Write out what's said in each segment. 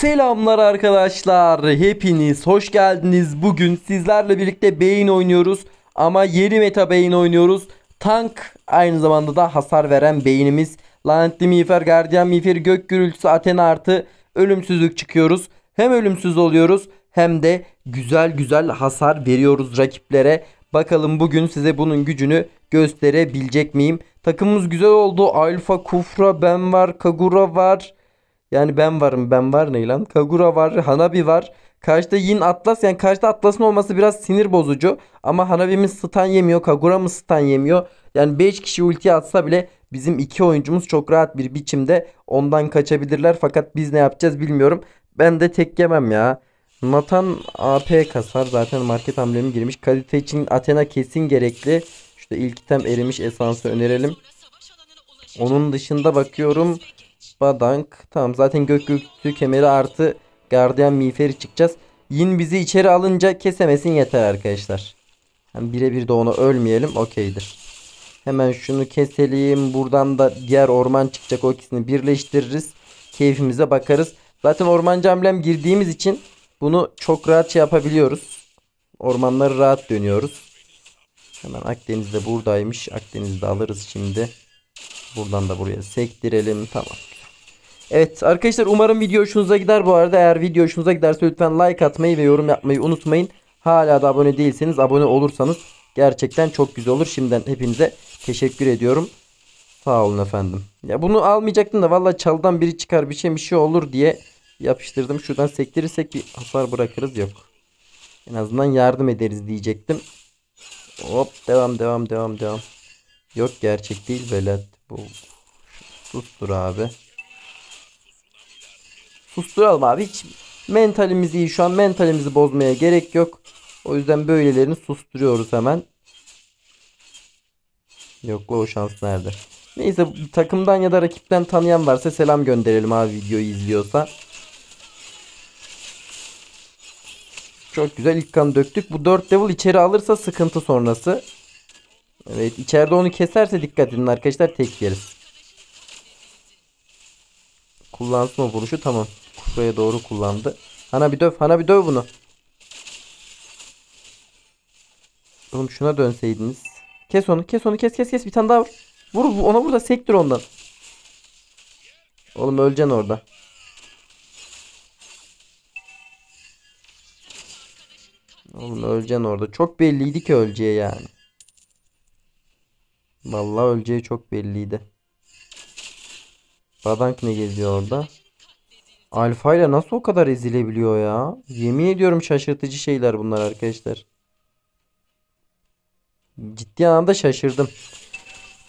Selamlar arkadaşlar. Hepiniz hoş geldiniz. Bugün sizlerle birlikte beyin oynuyoruz. Ama yeni meta beyin oynuyoruz. Tank aynı zamanda da hasar veren beynimiz. Lanetli miğfer, gardiyan miğfer, gök gürültüsü, Athena artı ölümsüzlük çıkıyoruz. Hem ölümsüz oluyoruz hem de güzel güzel hasar veriyoruz rakiplere. Bakalım bugün size bunun gücünü gösterebilecek miyim? Takımımız güzel oldu. Alfa, Kufra, ben var, Kagura var. Yani ben varım ben var ne lan? Kagura var, Hanabi var. Karşıda Yin Atlas yani karşıda Atlas'ın olması biraz sinir bozucu. Ama Hanabi'miz stun yemiyor. Kagura'mız stun yemiyor. Yani 5 kişi ulti atsa bile bizim iki oyuncumuz çok rahat bir biçimde ondan kaçabilirler. Fakat biz ne yapacağız bilmiyorum. Ben de tek yemem ya. Nathan AP kasar. Zaten market hamlemi girmiş. Kalite için Athena kesin gerekli. Şurada ilk item erimiş esansı önerelim. Onun dışında bakıyorum. Badank. Tamam zaten gök gürültü kemeri artı gardiyan miğferi çıkacağız. Yin bizi içeri alınca kesemesin yeter arkadaşlar. Hem birebir de ona ölmeyelim okeydir. Hemen şunu keselim. Buradan da diğer orman çıkacak. O ikisini birleştiririz. Keyfimize bakarız. Zaten ormancı amblem girdiğimiz için bunu çok rahat şey yapabiliyoruz. Ormanları rahat dönüyoruz. Hemen Akdeniz'de buradaymış. Akdeniz'de alırız şimdi. Buradan da buraya sektirelim. Tamam. Evet arkadaşlar umarım video hoşunuza gider bu arada. Eğer video hoşunuza giderse lütfen like atmayı ve yorum yapmayı unutmayın. Hala da abone değilseniz abone olursanız gerçekten çok güzel olur. Şimdiden hepinize teşekkür ediyorum. Sağ olun efendim. Ya bunu almayacaktım da valla çaldan biri çıkar bir şey bir şey olur diye yapıştırdım. Şuradan sektirirsek bir hasar bırakırız yok. En azından yardım ederiz diyecektim. Hop devam devam devam devam. Yok gerçek değil velet. Bu sustur abi. Susturalım abi. Hiç mentalimiz iyi. Şu an mentalimizi bozmaya gerek yok. O yüzden böylelerini susturuyoruz hemen. Yok o şans nerede? Neyse takımdan ya da rakipten tanıyan varsa selam gönderelim abi videoyu izliyorsa. Çok güzel ilk kan döktük. Bu 4 level içeri alırsa sıkıntı sonrası. Evet içeride onu keserse dikkat edin arkadaşlar tek yeriz. Kullansın o vuruşu tamam. Kufraya doğru kullandı. Hana bir döv. Hana bir döv bunu. Oğlum şuna dönseydiniz. Kes onu. Kes onu. Kes kes kes. Bir tane daha vur. Vur ona vur da sektir ondan. Oğlum öleceksin orada. Oğlum öleceksin orada. Çok belliydi ki öleceği yani. Vallahi öleceği çok belliydi. Badank ne geziyor orada? Alfa ile nasıl o kadar ezilebiliyor ya? Yemin ediyorum şaşırtıcı şeyler bunlar arkadaşlar. Ciddi anlamda şaşırdım.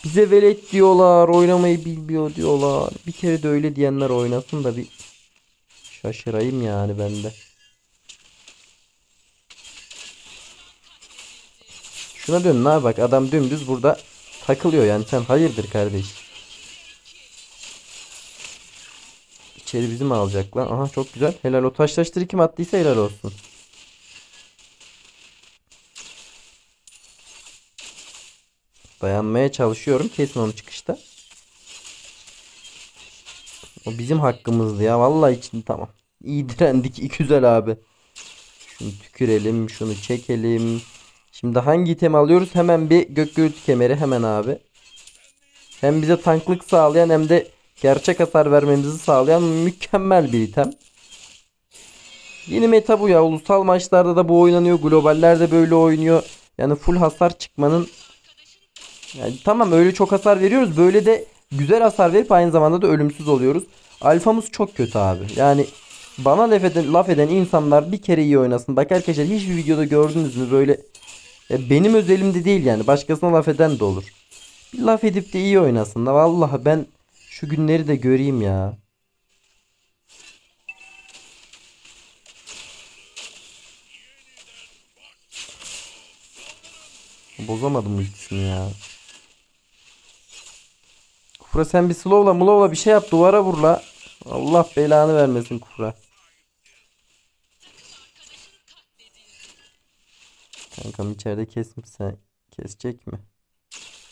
Bize velet diyorlar, oynamayı bilmiyor diyorlar. Bir kere de öyle diyenler oynasın da bir şaşırayım yani ben de. Şuna dön ne bak adam dümdüz burada takılıyor yani sen hayırdır kardeş. İçeri bizi mi alacak lan? Aha çok güzel. Helal o taşlaştırı kim attıysa helal olsun. Dayanmaya çalışıyorum. Kesin onu çıkışta. O bizim hakkımızdı ya. Vallahi için tamam. İyi direndik. Güzel abi. Şunu tükürelim. Şunu çekelim. Şimdi hangi item alıyoruz? Hemen bir gök gürültü kemeri. Hemen abi. Hem bize tanklık sağlayan hem de gerçek hasar vermemizi sağlayan mükemmel bir item. Yeni meta bu ya. Ulusal maçlarda da bu oynanıyor. Globallerde böyle oynuyor. Yani full hasar çıkmanın yani tamam öyle çok hasar veriyoruz. Böyle de güzel hasar verip aynı zamanda da ölümsüz oluyoruz. Alfamız çok kötü abi. Yani bana laf eden, laf eden insanlar bir kere iyi oynasın. Bak arkadaşlar hiçbir videoda gördünüz mü böyle ya benim özelimde değil yani. Başkasına laf eden de olur. Bir laf edip de iyi oynasın da vallahi ben şu günleri de göreyim ya. Bozamadım ultisini ya. Kufra sen bir slowla mulovla bir şey yap duvara vur la. Allah belanı vermesin Kufra. Kankam içeride kesmişse kesecek mi?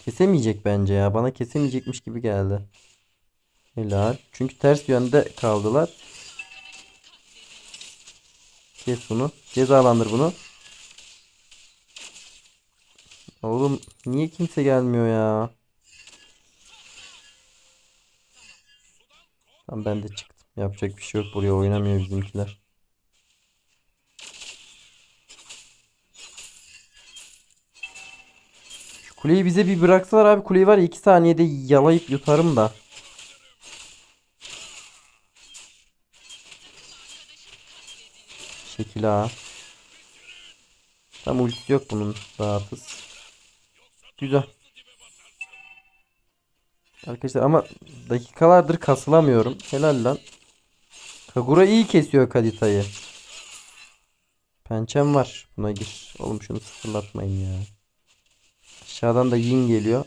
Kesemeyecek bence ya. Bana kesemeyecekmiş gibi geldi. Helal. Çünkü ters yönde kaldılar. Kes bunu. Cezalandır bunu. Oğlum niye kimse gelmiyor ya? Tamam ben de çıktım. Yapacak bir şey yok. Buraya oynamıyor bizimkiler. Kuleyi bize bir bıraksalar abi kuleyi var ya 2 saniyede yalayıp yutarım da. Şekil ha. Tam ultisi yok bunun. Rahatız. Güzel. Arkadaşlar ama dakikalardır kasılamıyorum. Helal lan. Kagura iyi kesiyor Kadita'yı. Pençem var. Buna gir. Oğlum şunu sıfırlatmayın ya. Aşağıdan da yin geliyor.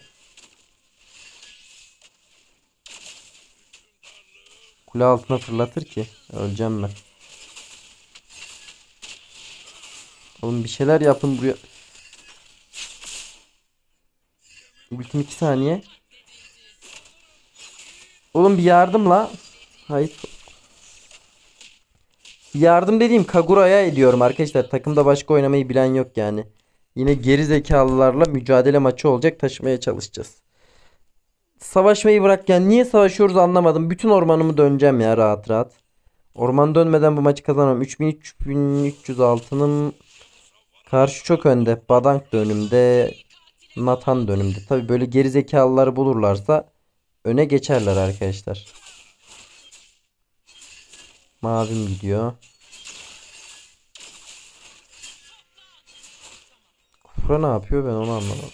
Kule altına fırlatır ki. Öleceğim ben. Oğlum bir şeyler yapın buraya. Ultim 2 saniye. Oğlum bir yardım la. Hayır. Yardım dediğim Kagura'ya ediyorum arkadaşlar. Takımda başka oynamayı bilen yok yani. Yine geri zekalılarla mücadele maçı olacak. Taşımaya çalışacağız. Savaşmayı bırak yani niye savaşıyoruz anlamadım. Bütün ormanımı döneceğim ya rahat rahat. Orman dönmeden bu maçı kazanamam. 3300 altınım karşı çok önde. Badank da önümde. Nathan da önümde. Tabi böyle geri zekalıları bulurlarsa öne geçerler arkadaşlar. Mavim gidiyor. Kufra ne yapıyor ben onu anlamadım.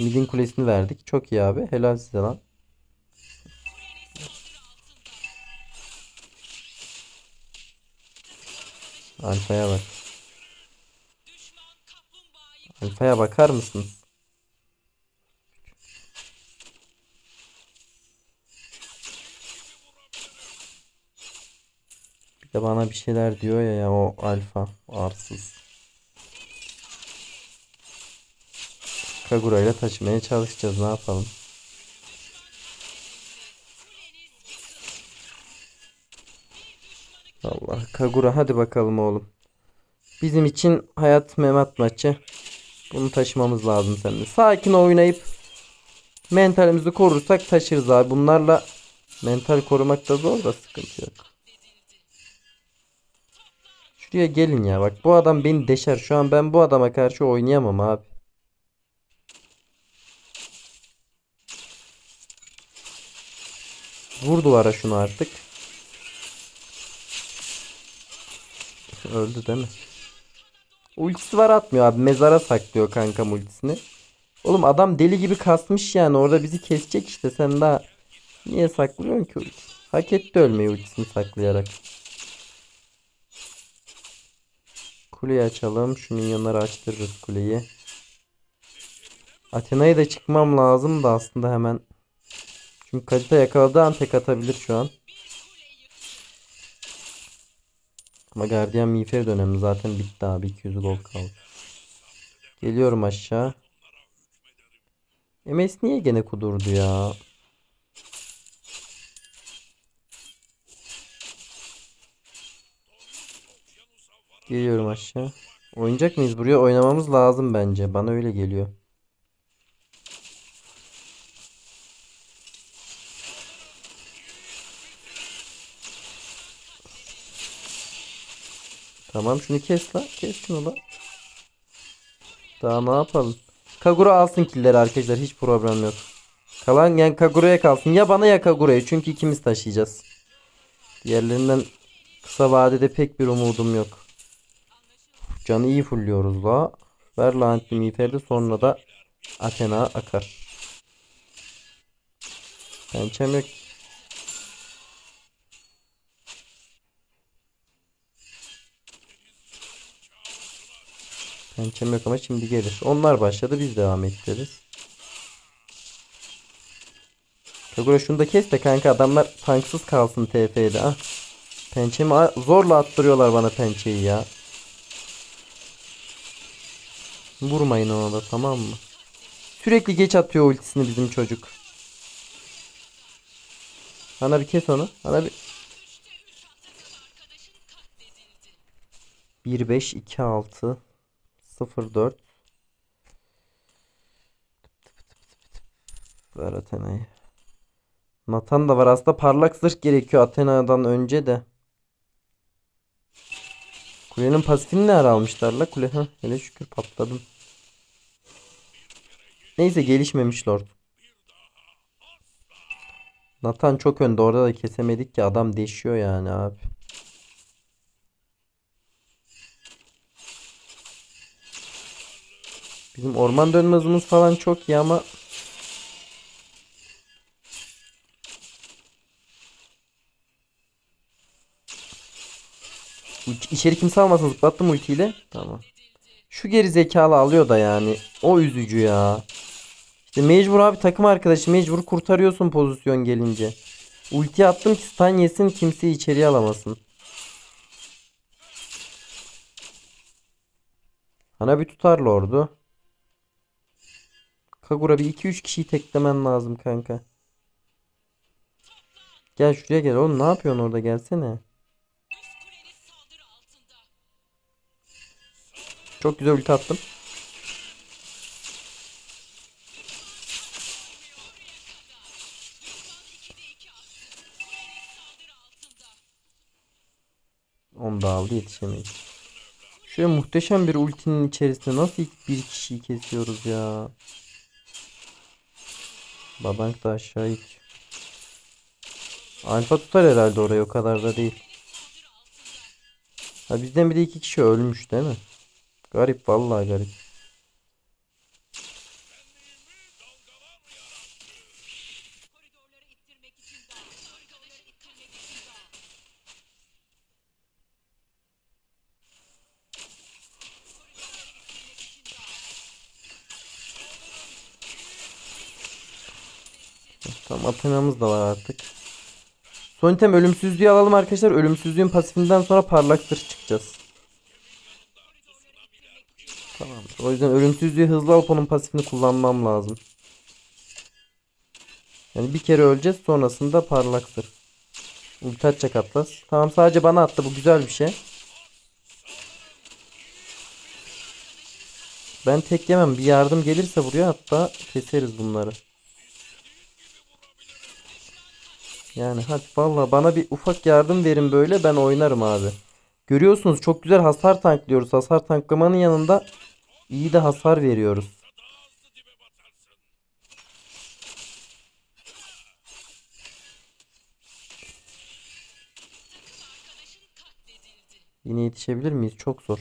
Midin kulesini verdik. Çok iyi abi. Helal size lan. Alfa'ya bak. Alfa'ya bakar mısınız? De bana bir şeyler diyor ya, ya o alfa arsız. Kagura ile taşımaya çalışacağız ne yapalım. Allah Kagura hadi bakalım oğlum. Bizim için hayat memat maçı. Bunu taşımamız lazım seninle. Sakin oynayıp mentalimizi korursak taşırız abi. Bunlarla mental korumak da zor da sıkıntı yok. Şuraya gelin ya bak bu adam beni deşer. Şu an ben bu adama karşı oynayamam abi. Vur duvara şunu artık. Öldü değil mi? Ultisi var atmıyor abi. Mezara saklıyor kanka ultisini. Oğlum adam deli gibi kasmış yani. Orada bizi kesecek işte. Sen daha niye saklıyorsun ki ulti? Hak etti ölmeyi ultisini saklayarak. Kuleyi açalım. Şu minyonları açtırırız kuleyi. Athena'ya da çıkmam lazım da aslında hemen. Çünkü kalite yakaladığı an atabilir şu an. Ama gardiyan miğfer dönemi zaten bitti abi. 200 gol kaldı. Geliyorum aşağı. MS niye gene kudurdu ya? Geliyorum aşağı. Oynayacak mıyız buraya? Oynamamız lazım bence. Bana öyle geliyor. Tamam şunu kes la. Kes şunu. Daha ne yapalım? Kagura alsın killeri arkadaşlar. Hiç problem yok. Kalan yani Kagura'ya kalsın. Ya bana ya Kagura'ya. Çünkü ikimiz taşıyacağız. Diğerlerinden kısa vadede pek bir umudum yok. Canı iyi fulluyoruz la. Ver lanetli miğferi sonra da Athena akar. Pençem yok. Pençem yok ama şimdi gelir. Onlar başladı biz devam ettiririz. Kagura şunu da kes de kanka adamlar tanksız kalsın TF'de ah. Pençemi zorla attırıyorlar bana pençeyi ya. Vurmayın ona da tamam mı? Sürekli geç atıyor ultisini bizim çocuk. Hana bir kes onu. Hana bir 1 5 2 6 0 4 Ver Athena'yı. Nathan da var. Aslında parlak zırh gerekiyor Athena'dan önce de. Kulenin pasifini ne ara almışlar la kule? Hele şükür patladım. Neyse gelişmemiş Lord. Nathan çok önde. Orada da kesemedik ki adam deşiyor yani abi. Bizim orman dönme hızımız falan çok iyi ama İçeri kimse almasın zıplattım ultiyle. Tamam. Şu geri zekalı alıyor da yani. O üzücü ya. İşte mecbur abi takım arkadaşı mecbur kurtarıyorsun pozisyon gelince. Ulti attım ki stun yesin kimseyi içeriye alamasın. Hana bir tutar lordu. Kagura bir 2-3 kişiyi teklemen lazım kanka. Gel şuraya gel oğlum ne yapıyorsun orada gelsene. Çok güzel ulti attım. Onu da aldı yetişemeyiz. Şöyle muhteşem bir ultinin içerisinde nasıl ilk bir kişiyi kesiyoruz ya. Babank da aşağı ilk. Alfa tutar herhalde orayı o kadar da değil. Ha bizden bir de iki kişi ölmüş değil mi? Garip vallahi garip. Tamam Athena'mız da var artık. Son item ölümsüzlüğü alalım arkadaşlar. Ölümsüzlüğün pasifinden sonra parlaktır çıkacağız. O yüzden ölümsüzlüğü hızlı alıp onun pasifini kullanmam lazım. Yani bir kere öleceğiz sonrasında parlaktır. Ulti atacak Atlas. Tamam sadece bana attı bu güzel bir şey. Ben tek yemem. Bir yardım gelirse buraya hatta keseriz bunları. Yani hadi valla bana bir ufak yardım verin böyle ben oynarım abi. Görüyorsunuz çok güzel hasar tanklıyoruz. Hasar tanklamanın yanında iyi de hasar veriyoruz. Yine yetişebilir miyiz? Çok zor.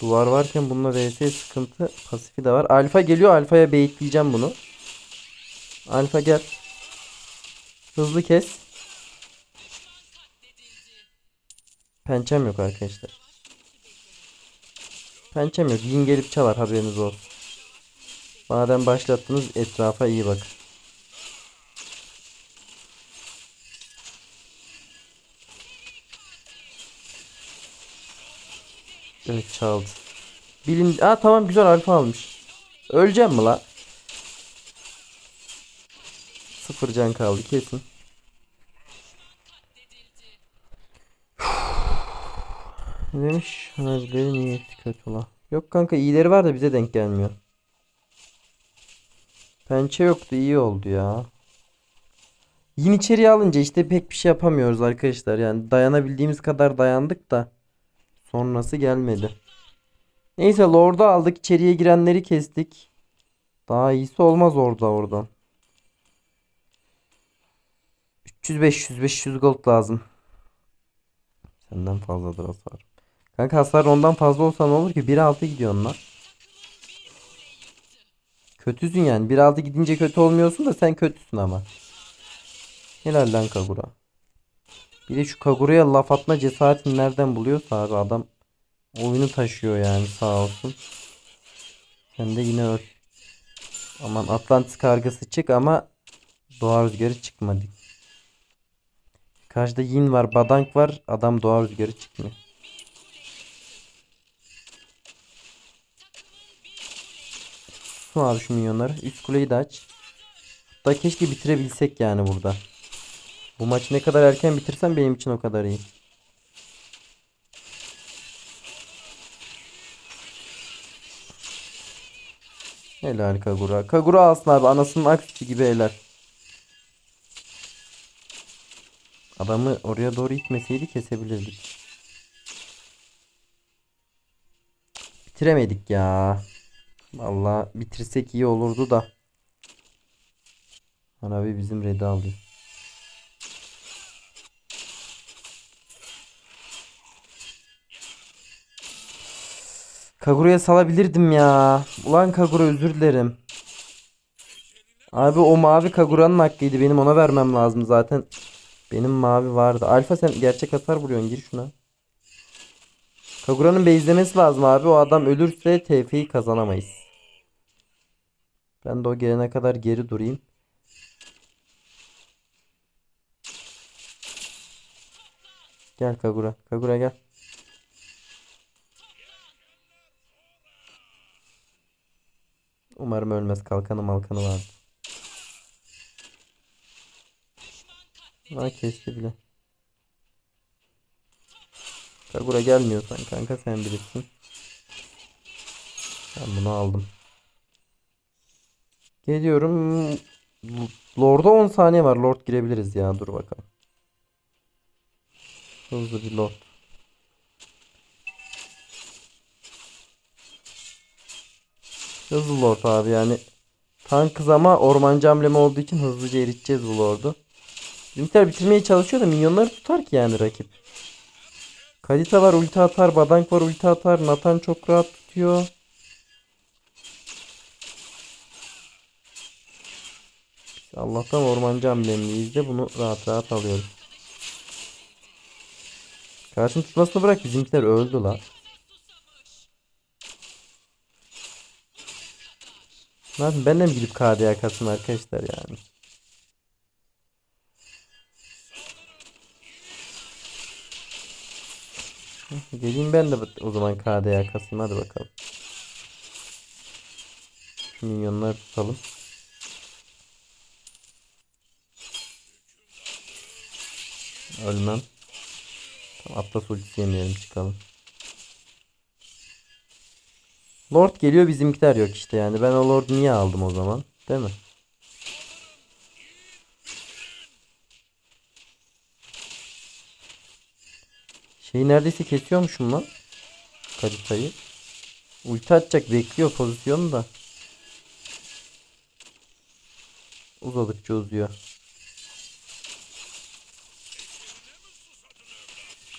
Duvar varken bununla vs sıkıntı. Pasifi de var. Alfa geliyor. Alfa'ya baitleyeceğim bunu. Alfa gel. Hızlı kes. Pençem yok arkadaşlar. Pençem yok. Yin gelip çalar haberiniz olsun. Madem başlattınız etrafa iyi bak. Evet çaldı. Bilin... Aa tamam güzel alfa almış. Öleceğim mi la? Sıfır can kaldı kesin. Ne demiş? Hazretleri niyeti kötü la. Yok kanka iyileri var da bize denk gelmiyor. Pençe yoktu iyi oldu ya. Yin içeriye alınca işte pek bir şey yapamıyoruz arkadaşlar. Yani dayanabildiğimiz kadar dayandık da sonrası gelmedi. Neyse Lord'u aldık. içeriye girenleri kestik. Daha iyisi olmaz orada oradan. 300 500 500 gold lazım. Senden fazladır hasar. Kanka hasar ondan fazla olsa ne olur ki? 1.6 gidiyor onlar. Kötüsün yani. 1.6 gidince kötü olmuyorsun da sen kötüsün ama. Helal lan Kagura. Bir de şu Kagura'ya laf atma cesaretini nereden buluyorsa abi adam oyunu taşıyor yani sağ olsun. Sen de yine öl. Aman Atlantis kargısı çık ama doğa rüzgarı çıkmadı. Karşıda Yin var, Badank var. Adam doğa rüzgarı çıkmıyor. Tutsun abi şu minyonları. Üst kuleyi de aç. Hatta keşke bitirebilsek yani burada. Bu maçı ne kadar erken bitirsem benim için o kadar iyi. Helal Kagura. Kagura alsın abi. Anasının aksisi gibi helal. Adamı oraya doğru itmeseydi kesebilirdik. Bitiremedik ya. Vallahi bitirsek iyi olurdu da. Hanabi bizim red'i alıyor. Kagura'ya salabilirdim ya. Ulan Kagura özür dilerim. Abi o mavi Kagura'nın hakkıydı. Benim ona vermem lazım zaten. Benim mavi vardı. Alfa sen gerçek hasar vuruyorsun. Gir şuna. Kagura'nın base'lemesi lazım abi. O adam ölürse TF'yi kazanamayız. Ben de o gelene kadar geri durayım. Gel Kagura. Kagura gel. Umarım ölmez. Kalkanı malkanı vardı. Ha kesti bile. Kagura gelmiyorsan kanka sen bilirsin. Ben bunu aldım. Geliyorum. Lord'a 10 saniye var. Lord girebiliriz ya. Dur bakalım. Hızlı bir Lord. Hızlı Lord abi yani. Tankız ama ormancı amblemi olduğu için hızlıca eriteceğiz bu Lord'u. Bizimkiler bitirmeye çalışıyor da minyonları tutar ki yani rakip. Kalita var ulti atar. Badank var ulti atar. Nathan çok rahat tutuyor. Biz Allah'tan ormancı amblemliyiz de bunu rahat rahat alıyoruz. Karşın tutmasını bırak bizimkiler öldü la. Ne yapayım ben de mi gidip kasım arkadaşlar yani. Geleyim ben de o zaman KDA kasayım hadi bakalım. Şu minyonları tutalım. Ölmem. Tamam, Atlas ultisi yemeyelim çıkalım. Lord geliyor bizimkiler yok işte yani. Ben o Lord'u niye aldım o zaman? Değil mi? Şeyi neredeyse kesiyormuşum lan. Karitayı. Ulti atacak bekliyor pozisyonu da. Uzadıkça uzuyor.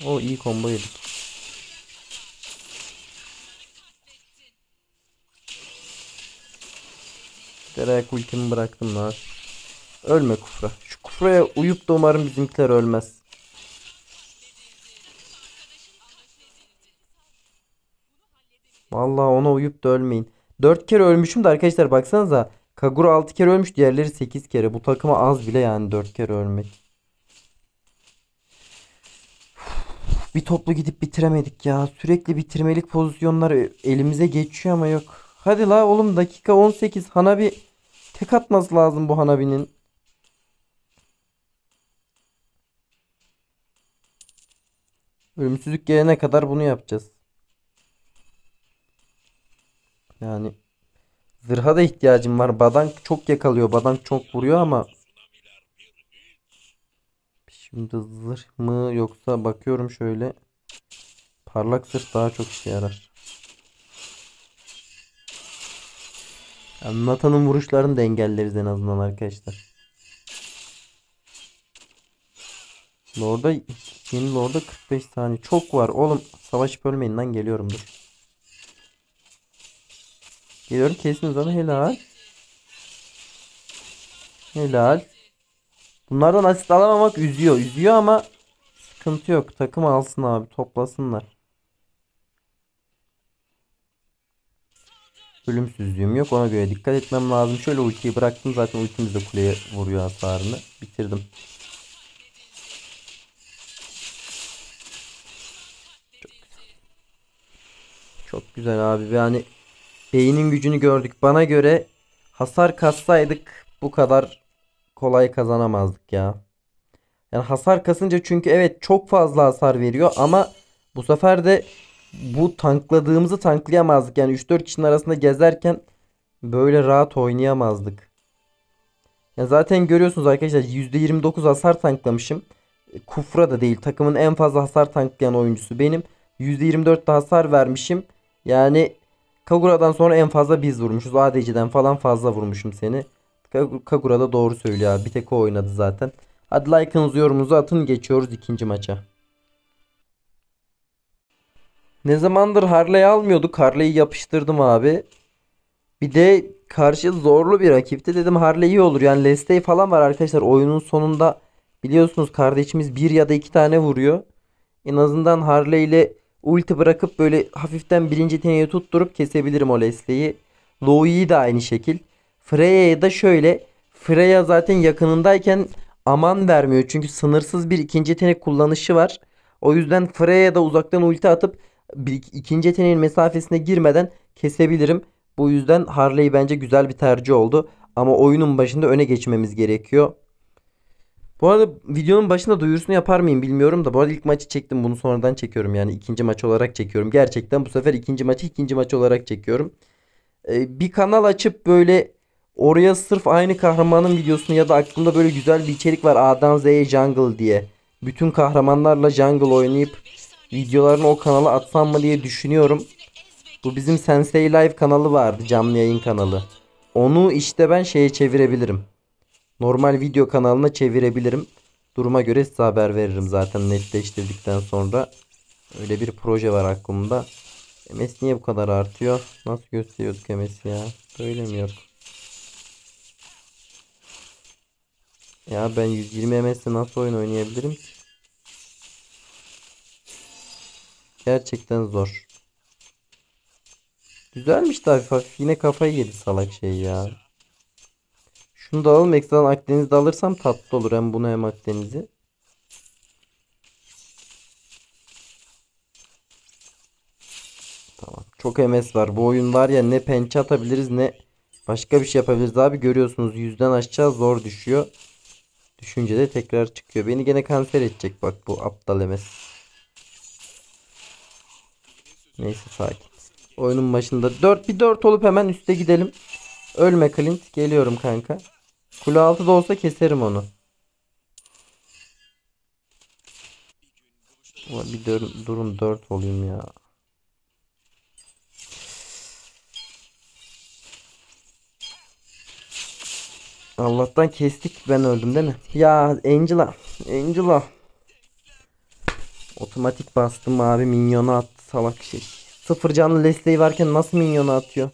O iyi combo yedik. Direkt ultimi bıraktım lan. Ölme kufra. Şu kufraya uyup da umarım bizimkiler ölmez. Vallahi ona uyup da ölmeyin. 4 kere ölmüşüm de arkadaşlar baksanıza. Kagura 6 kere ölmüş diğerleri 8 kere. Bu takıma az bile yani 4 kere ölmek. Bir toplu gidip bitiremedik ya. Sürekli bitirmelik pozisyonlar elimize geçiyor ama yok. Hadi la oğlum dakika 18. Hanabi tek atması lazım bu Hanabi'nin. Ölümsüzlük gelene kadar bunu yapacağız. Yani zırha da ihtiyacım var. Badank çok yakalıyor. Badank çok vuruyor ama Şimdi zırh mı yoksa bakıyorum şöyle. Parlak zırh daha çok işe yarar. Yani Nathan'ın vuruşlarını da engelleriz en azından arkadaşlar. Lord'a yeni Lord'a 45 saniye çok var. Oğlum savaşıp ölmeyin lan geliyorum dur. Geliyorum kesiniz onu helal. Helal. Bunlardan asist alamamak üzüyor. Üzüyor ama sıkıntı yok. Takım alsın abi. Toplasınlar. Ölümsüzlüğüm yok. Ona göre dikkat etmem lazım. Şöyle ultiyi bıraktım. Zaten ultimiz de kuleye vuruyor hasarını. Bitirdim. Çok güzel abi. Yani Beynin gücünü gördük. Bana göre hasar kassaydık bu kadar kolay kazanamazdık ya. Yani hasar kasınca çünkü evet çok fazla hasar veriyor ama bu sefer de bu tankladığımızı tanklayamazdık. Yani 3-4 kişinin arasında gezerken böyle rahat oynayamazdık. Ya zaten görüyorsunuz arkadaşlar %29 hasar tanklamışım. Kufra da değil. Takımın en fazla hasar tanklayan oyuncusu benim. %24 de hasar vermişim. Yani Kagura'dan sonra en fazla biz vurmuşuz. ADC'den falan fazla vurmuşum seni. Kag- Kagura da doğru söylüyor abi. Bir tek o oynadı zaten. Hadi like'ınızı yorumunuzu atın. Geçiyoruz ikinci maça. Ne zamandır Harley almıyorduk. Harley'i yapıştırdım abi. Bir de karşı zorlu bir rakipti. Dedim Harley iyi olur. Yani Lestey falan var arkadaşlar. Oyunun sonunda biliyorsunuz kardeşimiz bir ya da iki tane vuruyor. En azından Harley ile ulti bırakıp böyle hafiften birinci teneyi tutturup kesebilirim o Lesley'i. Louis'i de aynı şekil. Freya'ya da şöyle. Freya zaten yakınındayken aman vermiyor. Çünkü sınırsız bir ikinci yetenek kullanışı var. O yüzden Freya'ya da uzaktan ulti atıp bir, ikinci yeteneğin mesafesine girmeden kesebilirim. Bu yüzden Harley bence güzel bir tercih oldu. Ama oyunun başında öne geçmemiz gerekiyor. Bu arada videonun başında duyurusunu yapar mıyım bilmiyorum da bu arada ilk maçı çektim bunu sonradan çekiyorum yani ikinci maç olarak çekiyorum. Gerçekten bu sefer ikinci maçı ikinci maç olarak çekiyorum. Ee, bir kanal açıp böyle oraya sırf aynı kahramanın videosunu ya da aklımda böyle güzel bir içerik var A'dan Z'ye Jungle diye. Bütün kahramanlarla Jungle oynayıp videolarını o kanala atsam mı diye düşünüyorum. Bu bizim Sensei Live kanalı vardı canlı yayın kanalı. Onu işte ben şeye çevirebilirim. Normal video kanalına çevirebilirim. Duruma göre size haber veririm zaten netleştirdikten sonra. Öyle bir proje var aklımda. MS niye bu kadar artıyor? Nasıl gösteriyorduk MS ya? Böyle mi yok? Ya ben 120 MS'le nasıl oyun oynayabilirim? Gerçekten zor. Güzelmiş de. Yine kafayı yedi salak şey ya. Şunu da alalım. Ekstradan Akdeniz'de alırsam tatlı olur. Hem bunu hem Akdeniz'i. Tamam. Çok MS var. Bu oyun var ya ne pençe atabiliriz ne başka bir şey yapabiliriz. Abi görüyorsunuz yüzden aşağı zor düşüyor. Düşünce de tekrar çıkıyor. Beni gene kanser edecek bak bu aptal MS. Neyse sakin. Oyunun başında 4 bir 4 olup hemen üste gidelim. Ölme Clint. Geliyorum kanka. Kule altı da olsa keserim onu. Ulan bir dur- durun 4 olayım ya. Allah'tan kestik ben öldüm değil mi? Ya Angela. Angela. Otomatik bastım abi minyonu attı salak şey. Sıfır canlı Lesley varken nasıl minyonu atıyor?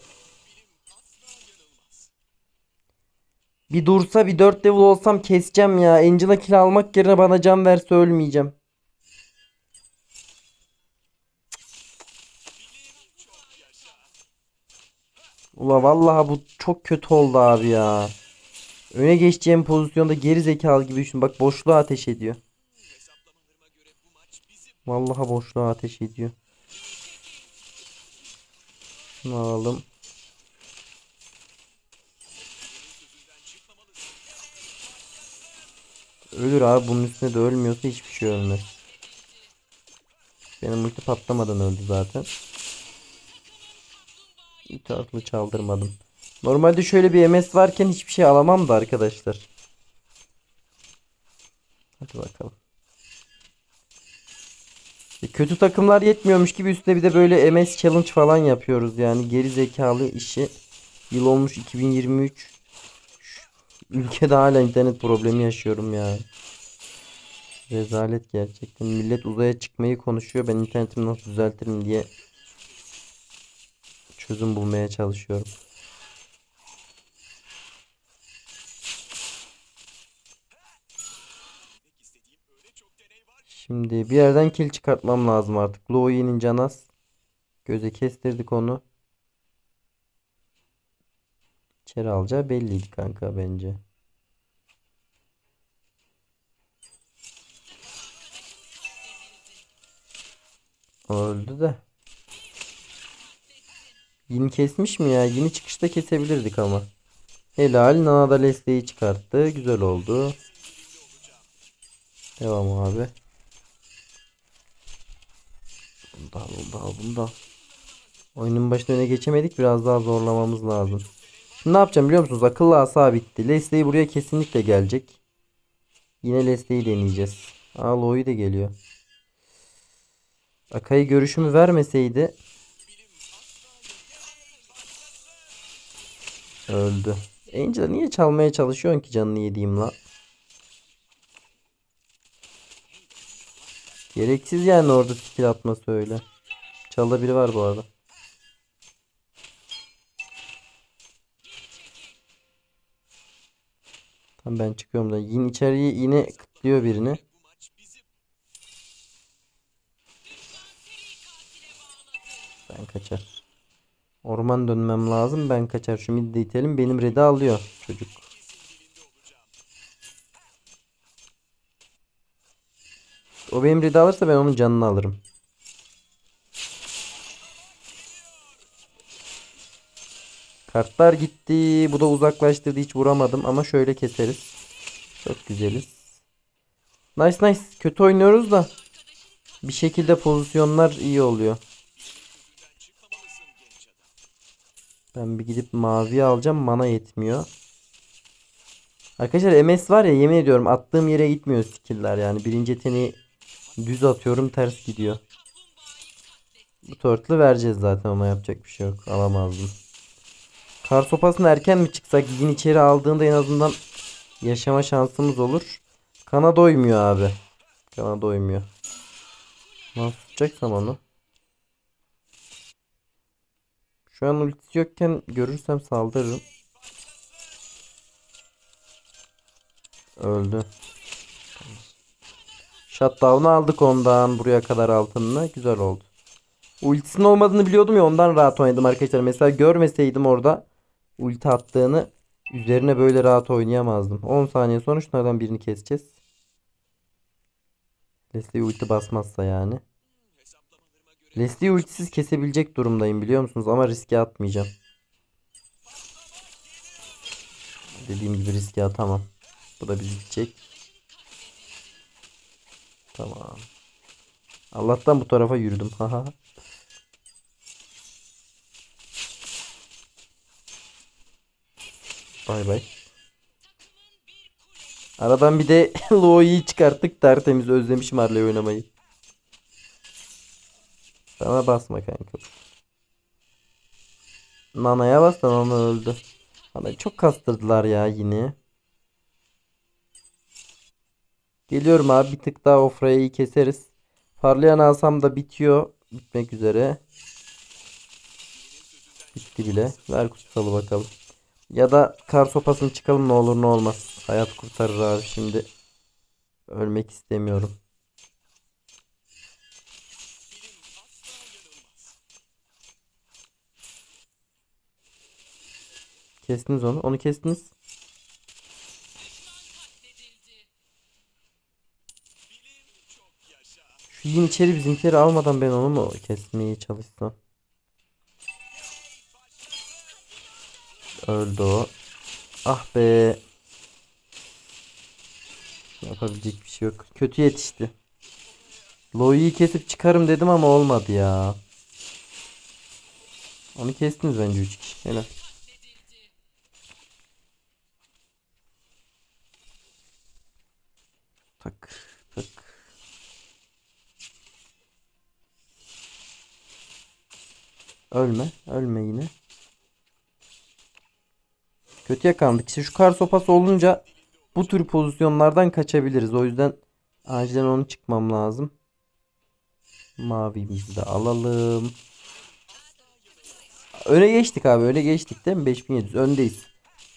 Bir dursa bir 4 level olsam keseceğim ya. Angela kill almak yerine bana can verse ölmeyeceğim. Ula vallahi bu çok kötü oldu abi ya. Öne geçeceğim pozisyonda geri zekalı gibi düşün. Bak boşluğa ateş ediyor. Vallahi boşluğa ateş ediyor. Şunu alalım. Ölür abi bunun üstüne de ölmüyorsa hiçbir şey ölmez. Benim ulti patlamadan öldü zaten. İthaatlı çaldırmadım. Normalde şöyle bir MS varken hiçbir şey alamam da arkadaşlar. Hadi bakalım. E, kötü takımlar yetmiyormuş gibi üstüne bir de böyle MS challenge falan yapıyoruz yani geri zekalı işi. Yıl olmuş 2023. Ülkede hala internet problemi yaşıyorum ya. Rezalet gerçekten. Millet uzaya çıkmayı konuşuyor. Ben internetimi nasıl düzeltirim diye çözüm bulmaya çalışıyorum. Şimdi bir yerden kill çıkartmam lazım artık. Louis'nin canas. Göze kestirdik onu. İçeri alacağı belliydi kanka bence. O öldü de. Yeni kesmiş mi ya? Yeni çıkışta kesebilirdik ama. Helal. Nana da Leslie'yi çıkarttı. Güzel oldu. Devam abi. Bunu da al, bunu. Oyunun başına öne geçemedik. Biraz daha zorlamamız lazım. Ne yapacağım biliyor musunuz? Akıllı asa bitti. Leslie'yi buraya kesinlikle gelecek. Yine Leslie'yi deneyeceğiz. Aa Lo'yu da geliyor. Akay'ı görüşümü vermeseydi öldü. Angel niye çalmaya çalışıyorsun ki canını yediğim la? Gereksiz yani orada skill atması öyle. Çalda biri var bu arada. Ben çıkıyorum da. Yine içeriye yine kıtlıyor birini. Ben kaçar. Orman dönmem lazım. Ben kaçar. Şu midde itelim. Benim red'i alıyor çocuk. O benim red'i alırsa ben onun canını alırım. Kartlar gitti. Bu da uzaklaştırdı. Hiç vuramadım ama şöyle keseriz. Çok güzeliz. Nice nice. Kötü oynuyoruz da bir şekilde pozisyonlar iyi oluyor. Ben bir gidip mavi alacağım. Mana yetmiyor. Arkadaşlar MS var ya yemin ediyorum attığım yere gitmiyor skill'ler yani. Birinci yeteneği düz atıyorum ters gidiyor. Bu turtle'ı vereceğiz zaten ona yapacak bir şey yok. Alamazdım. Kar sopasını erken mi çıksak yine içeri aldığında en azından yaşama şansımız olur. Kana doymuyor abi. Kana doymuyor. Nasıl tutacaksam onu. Şu an ultisi yokken görürsem saldırırım. Öldü. Shutdown'u aldık ondan buraya kadar altınına. Güzel oldu. Ultisinin olmadığını biliyordum ya ondan rahat oynadım arkadaşlar. Mesela görmeseydim orada ulti attığını üzerine böyle rahat oynayamazdım. 10 saniye sonra şunlardan birini keseceğiz. Leslie ulti basmazsa yani. Leslie ultisiz kesebilecek durumdayım biliyor musunuz? Ama riske atmayacağım. Dediğim gibi riske atamam. Bu da bizi gidecek. Tamam. Allah'tan bu tarafa yürüdüm. Haha. Bay bay. Aradan bir de Lo'yu çıkarttık. Tertemiz özlemişim Harley oynamayı. Sana basma kanka. Nana'ya bas da Nana öldü. Bana çok kastırdılar ya yine. Geliyorum abi bir tık daha Ofra'yı keseriz. Parlayan alsam da bitiyor. Bitmek üzere. Bitti bile. Ver kutsalı bakalım. Ya da kar sopasını çıkalım ne olur ne olmaz. Hayat kurtarır abi şimdi. Ölmek istemiyorum. Kestiniz onu. Onu kestiniz. Şu yin içeri bizimkileri almadan ben onu mu kesmeye çalışsam? Öldü o. Ah be. Yapabilecek bir şey yok. Kötü yetişti. Loi'yi kesip çıkarım dedim ama olmadı ya. Onu kestiniz bence 3 kişi. Helal. Tak tak. Ölme. Ölme yine. Kötü yakalandık. İşte şu kar sopası olunca bu tür pozisyonlardan kaçabiliriz. O yüzden acilen onu çıkmam lazım. Mavimizi de alalım. Öne geçtik abi. Öne geçtik değil mi? 5700. Öndeyiz.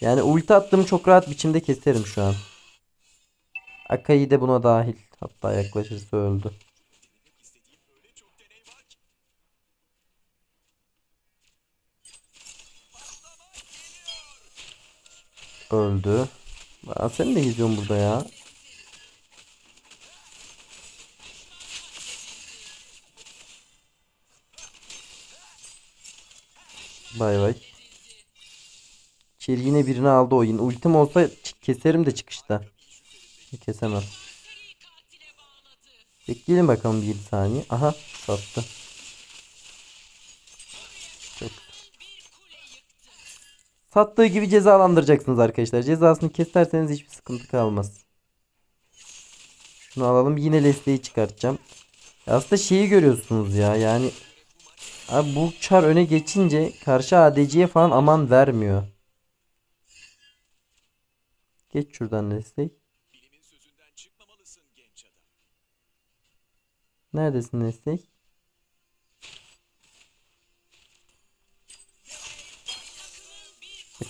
Yani ulti attığımı çok rahat biçimde keserim şu an. Akai de buna dahil. Hatta yaklaşırsa öldü. Öldü. Aa, sen ne geziyorsun burada ya? Bay bay. İçeri yine birini aldı oyun. Ultim olsa keserim de çıkışta. Kesemem. Bekleyelim bakalım bir saniye. Aha sattı. Sattığı gibi cezalandıracaksınız arkadaşlar. Cezasını keserseniz hiçbir sıkıntı kalmaz. Şunu alalım. Yine Leslie'yi çıkartacağım. Aslında şeyi görüyorsunuz ya. Yani Abi bu çar öne geçince karşı ADC'ye falan aman vermiyor. Geç şuradan Leslie. Neredesin Leslie?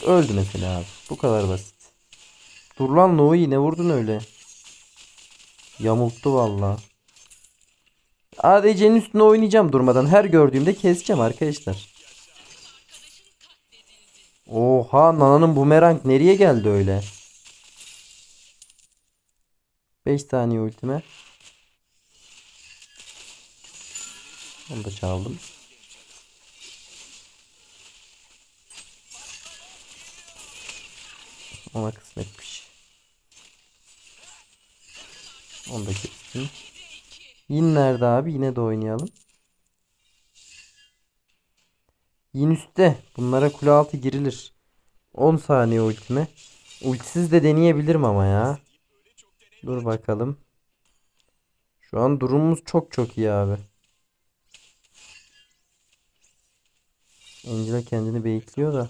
Öldü mesela abi. Bu kadar basit. Dur lan No'yu ne vurdun öyle? Yamulttu valla. ADC'nin üstüne oynayacağım durmadan. Her gördüğümde keseceğim arkadaşlar. Oha Nana'nın bumerang nereye geldi öyle? 5 saniye ultime. Onu da çaldım. Ona kısmetmiş. Onu da kestim. Yin nerede abi? Yine de oynayalım. Yin üstte. Bunlara kule altı girilir. 10 saniye ultime. Ultisiz de deneyebilirim ama ya. Dur bakalım. Şu an durumumuz çok çok iyi abi. Angela kendini bekliyor da.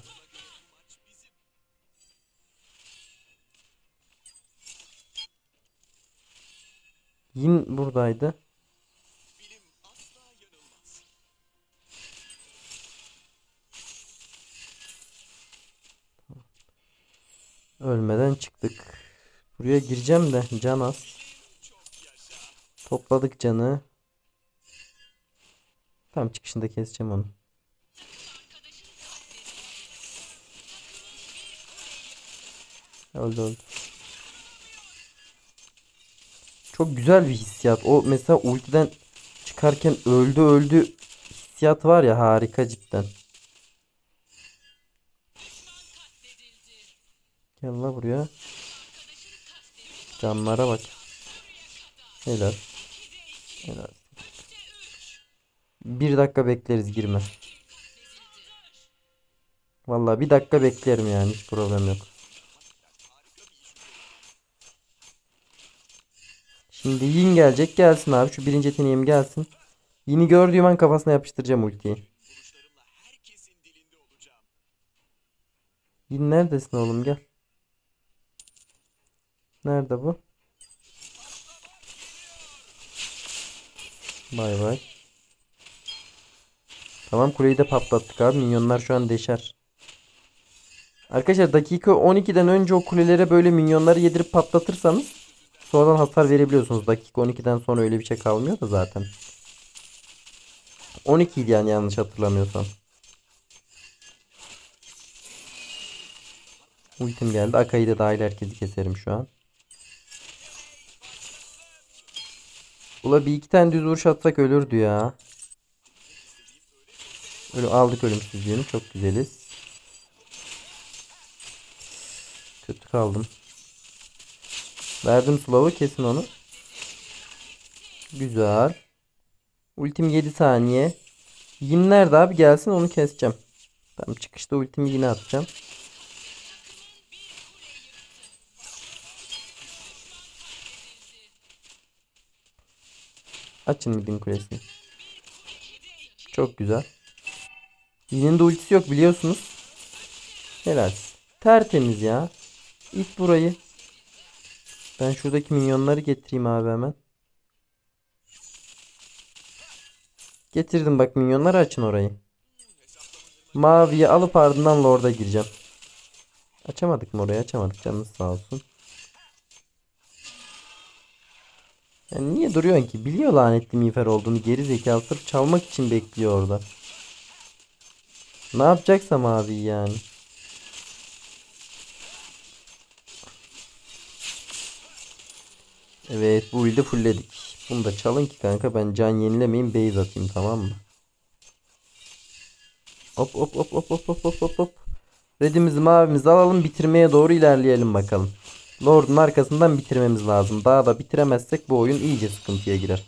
Yin buradaydı. Ölmeden çıktık. Buraya gireceğim de can az. Topladık canı. Tam çıkışında keseceğim onu. Öldü öldü. Çok güzel bir hissiyat. O mesela ultiden çıkarken öldü öldü hissiyat var ya harika cidden. Gel la buraya. Canlara bak. Helal. Helal. Bir dakika bekleriz girme. Vallahi bir dakika beklerim yani hiç problem yok. Şimdi Yin gelecek gelsin abi şu birinci yeteneğim gelsin. Yin'i gördüğüm an kafasına yapıştıracağım ultiyi. Yin neredesin oğlum gel. Nerede bu? Bay bay. Tamam kuleyi de patlattık abi. Minyonlar şu an deşer. Arkadaşlar dakika 12'den önce o kulelere böyle minyonları yedirip patlatırsanız sonradan hasar verebiliyorsunuz. Dakika 12'den sonra öyle bir şey kalmıyor da zaten. 12 idi yani yanlış hatırlamıyorsam. Ultim geldi. Akai'yi de dahil herkesi keserim şu an. Ula bir iki tane düz vuruş atsak ölürdü ya. Öyle aldık ölümsüzlüğünü. Çok güzeliz. Kötü kaldım. Verdim slow'u kesin onu. Güzel. Ultim 7 saniye. Yin nerede abi gelsin onu keseceğim. Tamam çıkışta ultimi yine atacağım. Açın midin kulesini. Çok güzel. Yinin de ultisi yok biliyorsunuz. Helal. Tertemiz ya. İt burayı. Ben şuradaki minyonları getireyim abi hemen. Getirdim bak minyonları açın orayı. Maviyi alıp ardından Lord'a gireceğim. Açamadık mı orayı? Açamadık canınız sağ olsun. Yani niye duruyorsun ki? Biliyor lanetli miğfer olduğunu geri zekalı çalmak için bekliyor orada. Ne yapacaksam abi yani. Evet bu ilde fullledik. Bunu da çalın ki kanka ben can yenilemeyeyim base atayım tamam mı? Hop hop hop hop hop hop hop hop hop. Redimizi mavimizi alalım bitirmeye doğru ilerleyelim bakalım. Lord'un arkasından bitirmemiz lazım. Daha da bitiremezsek bu oyun iyice sıkıntıya girer.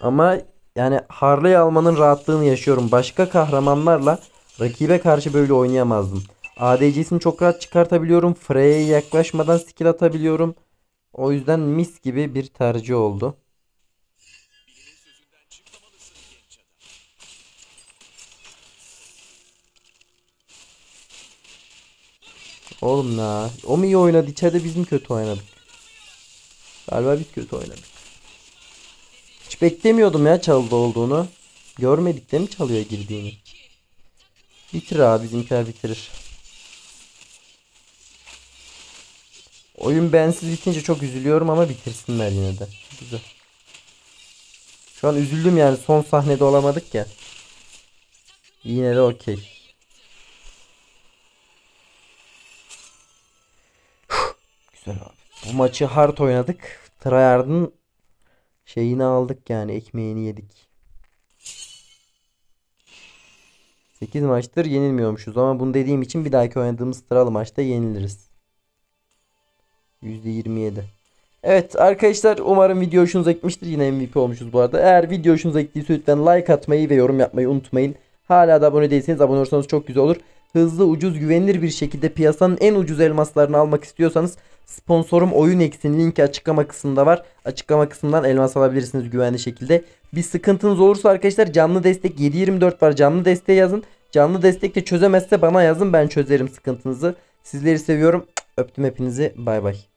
Ama yani Harley almanın rahatlığını yaşıyorum. Başka kahramanlarla rakibe karşı böyle oynayamazdım. ADC'sini çok rahat çıkartabiliyorum. Frey'e yaklaşmadan skill atabiliyorum. O yüzden mis gibi bir tercih oldu. Oğlum ya. O mu iyi oynadı? İçeride biz mi kötü oynadık? Galiba biz kötü oynadık. Hiç beklemiyordum ya çalıda olduğunu. Görmedik de mi çalıyor girdiğini? Bitir abi bizimkiler bitirir. Oyun bensiz bitince çok üzülüyorum ama bitirsinler yine de. Güzel. Şu an üzüldüm yani son sahnede olamadık ya. Yine de okey. Güzel abi. Bu maçı hard oynadık. Tryhard'ın şeyini aldık yani ekmeğini yedik. 8 maçtır yenilmiyormuşuz ama bunu dediğim için bir dahaki oynadığımız sıralı maçta yeniliriz. %27. Evet arkadaşlar umarım video hoşunuza gitmiştir. Yine MVP olmuşuz bu arada. Eğer video hoşunuza gittiyse lütfen like atmayı ve yorum yapmayı unutmayın. Hala da abone değilseniz abone olursanız çok güzel olur. Hızlı, ucuz, güvenilir bir şekilde piyasanın en ucuz elmaslarını almak istiyorsanız sponsorum Oyun X'in linki açıklama kısmında var. Açıklama kısmından elmas alabilirsiniz güvenli şekilde. Bir sıkıntınız olursa arkadaşlar canlı destek 724 var. Canlı desteğe yazın. Canlı destek de çözemezse bana yazın ben çözerim sıkıntınızı. Sizleri seviyorum. Öptüm hepinizi. Bay bay.